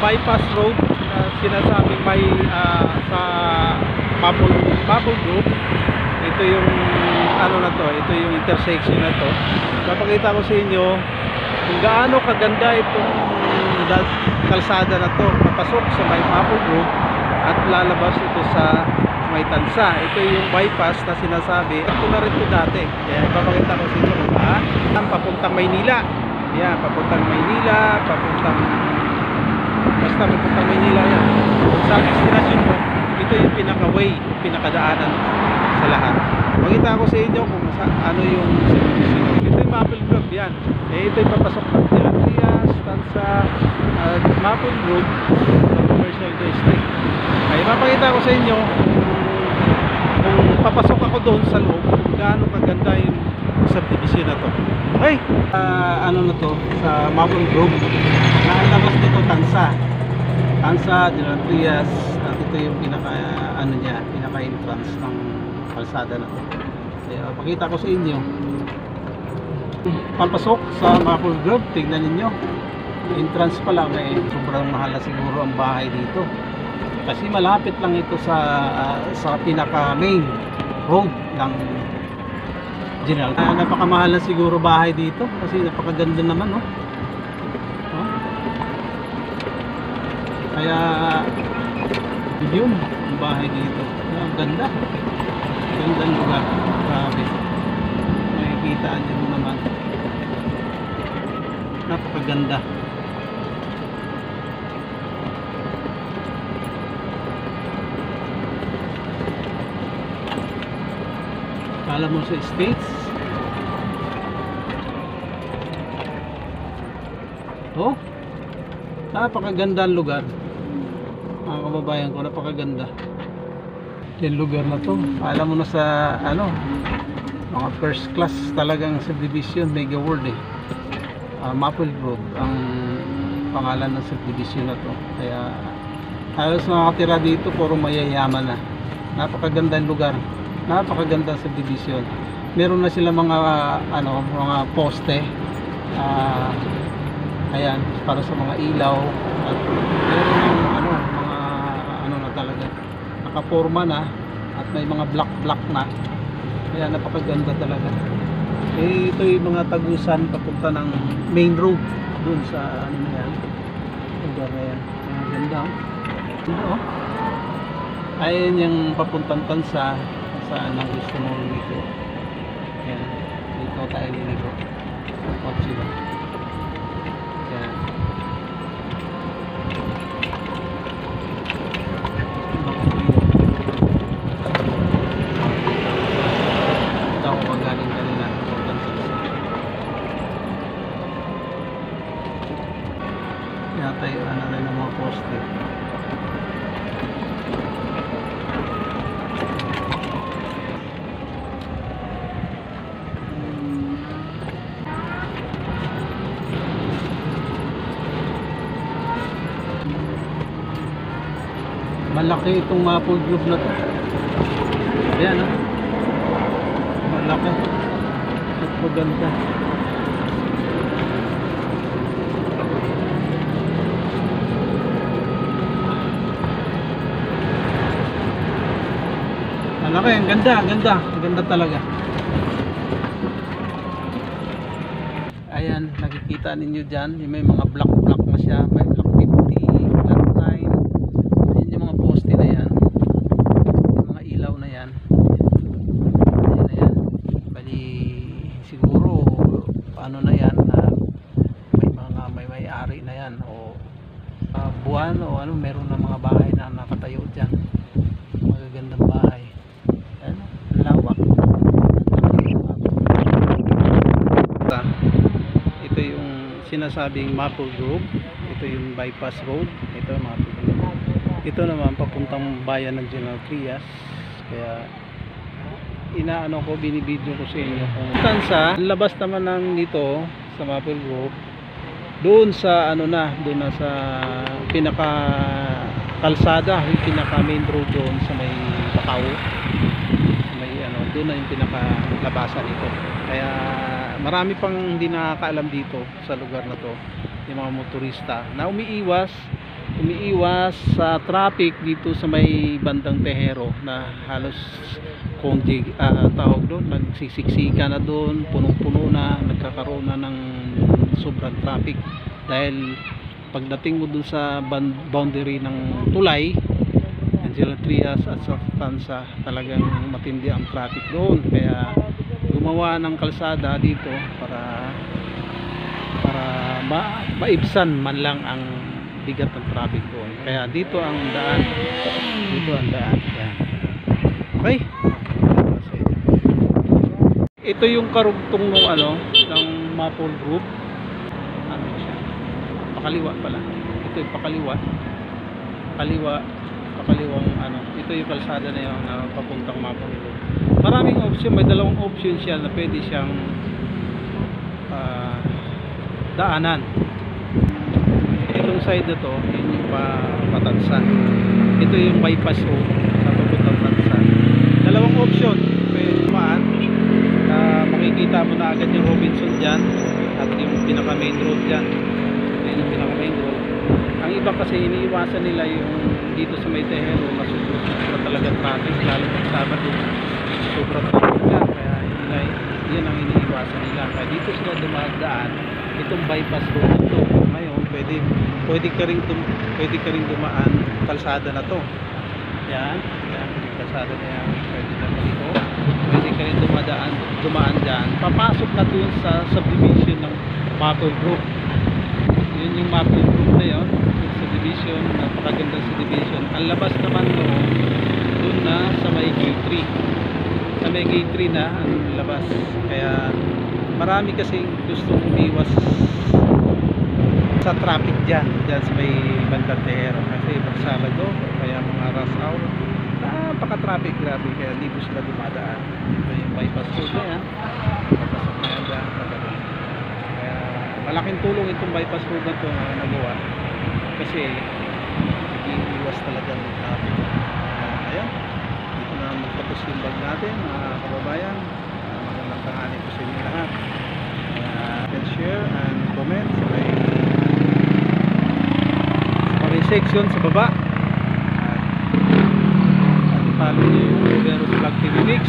bypass road na sinasabing may ah, sa Maple, Maple Group. Ito yung ano na to, ito yung intersection na to. Papakita ko sa inyo kung gaano kaganda itong da- kalsada na to. Papasok sa may Maple Group at lalabas ito sa may tansa. Ito yung bypass na sinasabi. Ito na rin ito dati. Kaya ipapakita ko sa inyo saan. Papuntang Maynila. Yan, papuntang Maynila, papuntang basta papuntang Maynila yan. Sa destination mo, ito yung pinaka-way, pinakadaanan sa lahat. Pakita ko sa inyo kung sa, ano yung. Ito yung Maple Grove yan. Eh, ito yung papasok ng Trias, Tansa, uh, Maple Grove sa Commercial District. Ay, mapakita ko sa inyo papasok ako doon sa loob, gaano kaganda yung subdivision na to. Okay, Ah, ano na to, sa Maple Grove. Nakalabas dito Tansa. Tansa, General Trias, at ito yung pinaka, ano niya, pinaka entrance ng kalsada na to. Kaya, pakita ko sa inyo. Pampasok sa Maple Grove, tignan ninyo. Entrance pa lang eh, sobrang mahal siguro ang bahay dito. Kasi malapit lang ito sa ah, sa pinaka main road ng General. Ah, napakamahal na siguro bahay dito kasi napakaganda naman no. Oh. Kaya yun ang bahay dito. Ah, Ang ganda. Ganda ng lugar. Grabe. Makikita niyo naman. Napakaganda. Kala mo sa States. Oh. Napakaganda ang lugar. Mga kababayan ko, napakaganda. Yung lugar na to. Alam mo na sa ano, mga first class talagang subdivision, mega world eh. Ah, Maple Grove ang pangalan ng subdivision na to. Kaya halos nakatira dito puro mayayaman na. Napakaganda ang lugar. Napakaganda sa subdivision. Meron na sila mga ano, mga poste. Ah, ayan, para sa mga ilaw at meron ng ano, mga ano na talaga. Nakaporma na at may mga black-black na. Kaya napakaganda talaga. Eh, ito yung mga tagusan papunta ng main road dun sa ano na yan. Lugar na yan. Ganda oh. Ganda oh. Ayan yung papuntang tansa saan ang gusto mo lumiko. Yan. Dito tayo lumiko. Kotse lang. Yan. Ito ako magaling kanina. Yata yung ano rin ng mga poste. Malaki itong Maple Group na to. Ayan ah. Malaki. At maganda. Malaki, ang ganda, ang ganda. Ang ganda talaga. Ayan, nakikita ninyo dyan. May mga block-block na siya. May block 50, block 9. Ayan yung mga poste na yan. Yung mga ilaw na yan. Ayan na yan. Bali, siguro, paano na yan, na may mga may may-ari na yan. O ah, buwan o ano, meron na mga bahay na nakatayo dyan. Magagandang bahay. Ang lawak. Ito yung sinasabing Maple Grove. Ito yung bypass road. Ito Maple Grove. Ito naman papuntang bayan ng General Trias. Kaya inaano ko, binibidyo ko sa inyo kung tansa, labas naman ng dito sa Maple Grove doon sa ano na, doon na sa pinaka kalsada, yung pinaka main road doon sa may Bacau. May ano, doon na yung pinaka labasan nito. Kaya marami pang hindi nakakaalam dito sa lugar na to, yung mga motorista na umiiwas umiiwas sa traffic dito sa may bandang Tehero na halos kung uh, tawag doon nagsisiksika na doon punong-puno na nagkakaroon na ng sobrang traffic. Dahil pagdating mo doon sa boundary ng tulay Angela Trias at sa Tansa talagang matindi ang traffic doon. Kaya gumawa ng kalsada dito para para ma maibsan man lang ang bigat ng traffic doon. Kaya dito ang daan. Dito ang daan. Yan. okay? Ito yung karugtong ng ano ng Maple Group. Ano siya? Pakaliwa pala. Ito yung pakaliwa. Kaliwa pakaliwang ano. Ito yung kalsada na yun na papuntang Maple Group. Maraming option. May dalawang option siya na pwede siyang ah, daanan side na to yun yung pa, patansan. Ito yung bypass road na papuntang tansan. Dalawang option pwede dumaan na makikita mo na agad yung Robinson dyan at yung pinaka main road dyan. Yun yung pinaka main road. Ang iba kasi iniiwasan nila yung dito sa may Tehero mas sobra talaga traffic lalo pag Sabado. Sobra traffic dyan kaya nila, yun ang iniiwasan nila. Kaya dito sila dumadaan itong bypass road ito pwede pwede ka rin dum, pwede ka rin dumaan kalsada na to. Yan yan yung kalsada na yan pwede na dito pwede ka rin dumadaan dumaan dyan. Papasok na dun sa subdivision ng Maple Group. Yun yung Maple Group na yun yung subdivision napakagandang subdivision. Ang labas naman noon dun na sa may gate 3 sa may gate 3 na ang labas. Kaya marami kasi gustong umiwas sa traffic dyan dyan sa may bandang Tehero kasi pag Sabado kaya mga rush hour napaka-traffic grabe. Kaya dito sila dumadaan. Ito yung bypass road na yan papasok na yan dyan kaya malaking tulong itong bypass road na ito na nagawa. Kasi iiwas talaga ng traffic. Uh, ayan dito na magtapos yung vlog natin mga kababayan. Uh, magandang tanghali po sa inyo lahat. Uh, can share and comment sa may comment section sa baba. At, follow nyo yung Roberto's Vlog TV Mix